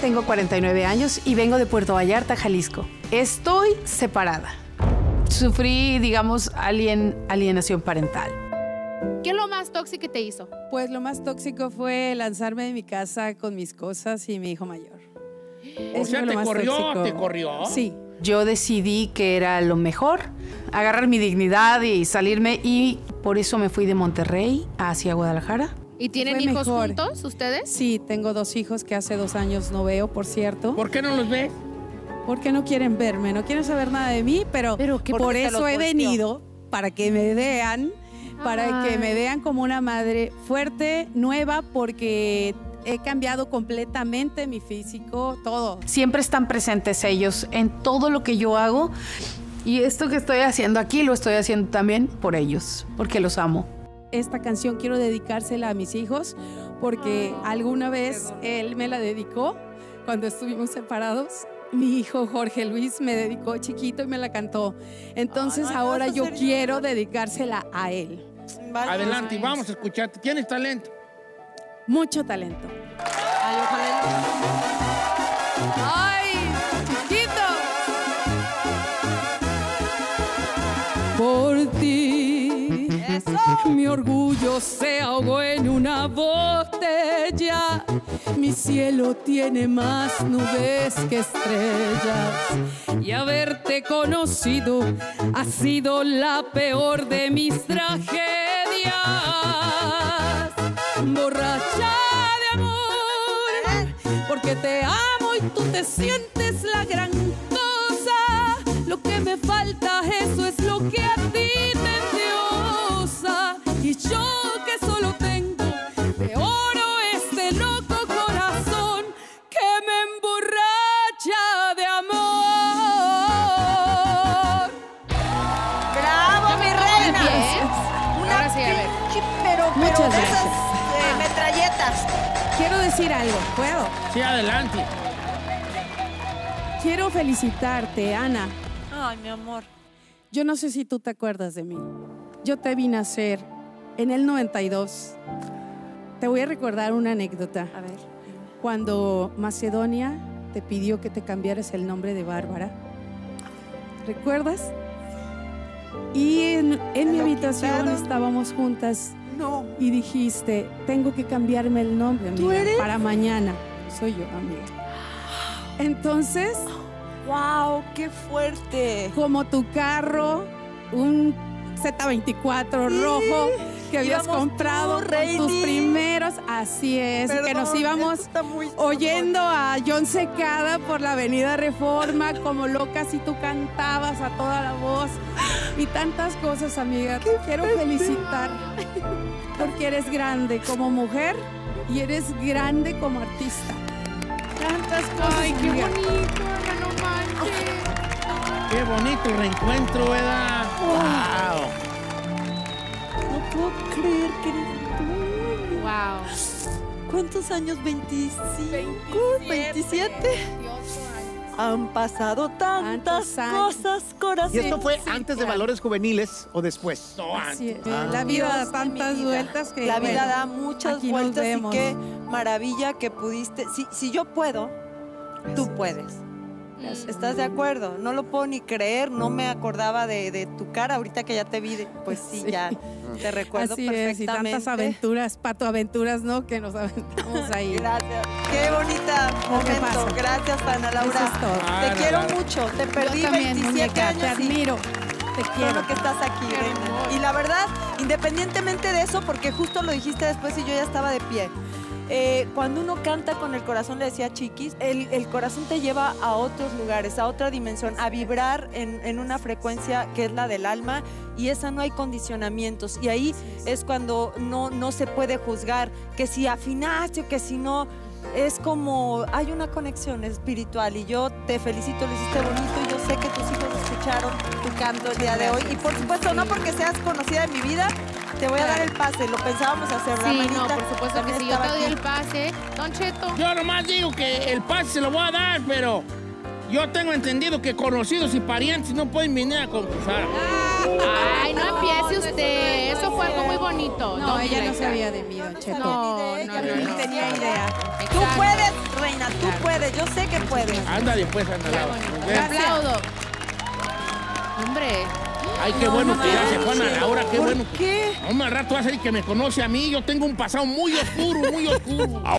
tengo 49 años y vengo de Puerto Vallarta, Jalisco. Estoy separada. Sufrí, digamos, alien, alienación parental. ¿Qué es lo más tóxico que te hizo? Pues lo más tóxico fue lanzarme de mi casa con mis cosas y mi hijo mayor. O sea, te más corrió, tóxico. te corrió. Sí. Yo decidí que era lo mejor, agarrar mi dignidad y salirme y por eso me fui de Monterrey hacia Guadalajara. ¿Y tienen Fue hijos mejor. juntos ustedes? Sí, tengo dos hijos que hace dos años no veo, por cierto. ¿Por qué no los ves? Porque no quieren verme, no quieren saber nada de mí, pero, Pero ¿qué- por eso he venido, para que me vean, para que Ay. me vean como una madre fuerte, nueva, porque he cambiado completamente mi físico, todo. Siempre están presentes ellos en todo lo que yo hago y esto que estoy haciendo aquí lo estoy haciendo también por ellos, porque los amo. Esta canción quiero dedicársela a mis hijos, porque alguna vez él me la dedicó cuando estuvimos separados. Mi hijo Jorge Luis me dedicó chiquito y me la cantó. Entonces ahora yo quiero dedicársela a él. Vale. Adelante, vamos a escucharte. ¿Tienes talento? Mucho talento. Mi orgullo se ahogó en una botella. Mi cielo tiene más nubes que estrellas. Y haberte conocido ha sido la peor de mis tragedias. Borracha de amor, porque te amo y tú te sientes la gran cosa. Lo que me falta, eso es lo que a ti yo que solo tengo de oro este loco corazón que me emborracha de amor. ¡Bravo, mi reina! Bien. Una Ahora sí, a ver. pinche, pero, pero Muchas de gracias. esas eh, metralletas. Quiero decir algo, ¿puedo? Sí, adelante. Quiero felicitarte, Ana. Ay, mi amor. Yo no sé si tú te acuerdas de mí. Yo te vi nacer en el 92. Te voy a recordar una anécdota. A ver. Cuando Macedonia te pidió que te cambiaras el nombre de Bárbara. ¿Recuerdas? Y en, en mi habitación quitaron. estábamos juntas No. y dijiste, tengo que cambiarme el nombre, amiga, ¿Tú eres? para mañana. Soy yo, amiga. Entonces, ¡Wow! ¡Qué fuerte! como tu carro, un Z24 rojo que habías Íbamos comprado tú, con tus primeros, así es, que nos íbamos oyendo a John Secada por la Avenida Reforma como locas y tú cantabas a toda la voz y tantas cosas, amiga. Te quiero felicitar porque eres grande como mujer y eres grande como artista. Tantas cosas. Ay, qué amiga. bonito, no manches. Qué bonito reencuentro, ¿verdad? ¡Wow! No puedo creer que eres tú. Wow. ¿Cuántos años? ¿25? ¿27? Han pasado tantas años. cosas, corazón. ¿Y esto fue Sí, antes de. Valores Juveniles o después? No, antes. Ah. La vida da tantas vida. vueltas que La vida bueno, da muchas vueltas y qué maravilla que pudiste. Si, si yo puedo, tú puedes. ¿Estás de acuerdo? No lo puedo ni creer, no me acordaba de, de tu cara ahorita que ya te vi, pues sí, Sí. ya te recuerdo Así es, y perfectamente. tantas aventuras, pato aventuras, ¿no? Que nos aventamos ahí. Gracias. Qué bonita momento. Gracias, Ana Laura. Eso es todo. Te Ah, quiero mucho. Te perdí Yo también, 27 muñeca, te años y admiro, te quiero. que estás aquí, reina. Y la verdad, independientemente de eso, porque justo lo dijiste después y yo ya estaba de pie. Eh, cuando uno canta con el corazón, le decía Chiquis, el, el corazón te lleva a otros lugares, a otra dimensión, a vibrar en, en una frecuencia que es la del alma y esa no hay condicionamientos. Y ahí es cuando no, no se puede juzgar que si afinaste o que si no. Es como, hay una conexión espiritual y yo te felicito, lo hiciste bonito y yo sé que tus hijos escucharon tu canto el día de hoy. Y por supuesto, no porque seas conocida en mi vida, te voy a dar el pase, lo pensábamos hacer. Sí, no, por supuesto que sí. Yo te doy aquí. el pase. Don Cheto. Yo nomás digo que el pase se lo voy a dar, pero yo tengo entendido que conocidos y parientes no pueden venir a concursar. Ay, no empiece usted. Eso fue algo muy bonito. No, ella no sabía de mí, Don Cheto. No, no, no, tenía idea. Tú puedes, reina, tú puedes. Yo sé que puedes. Ándale, pues, ándale. Le aplaudo. Hombre. Ay, qué bueno que ya se fue Ana Laura, qué ¿Por bueno. qué? No, más rato va a ser que me conoce a mí. Yo tengo un pasado muy oscuro, muy oscuro.